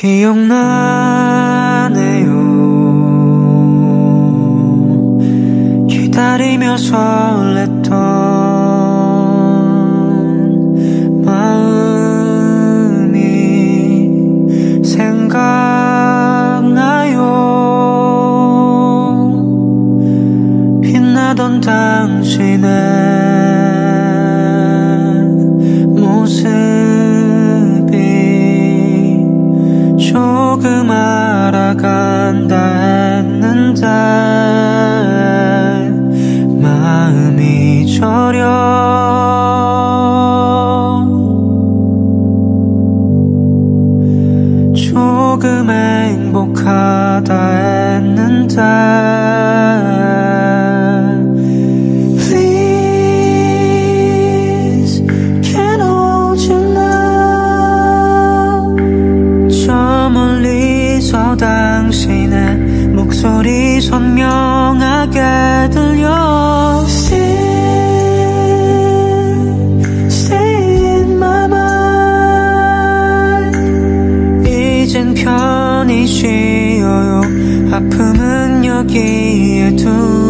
기억나네요. 기다리며 설렜던 마음이 생각나요. 빛나던 당신의 조금 알아간다 했는데 마음이 저려. 조금 행복하다 했는데 당신의 목소리 선명하게 들려. Stay mind. 이젠 편히 쉬어요. 아픔은 여기에 두고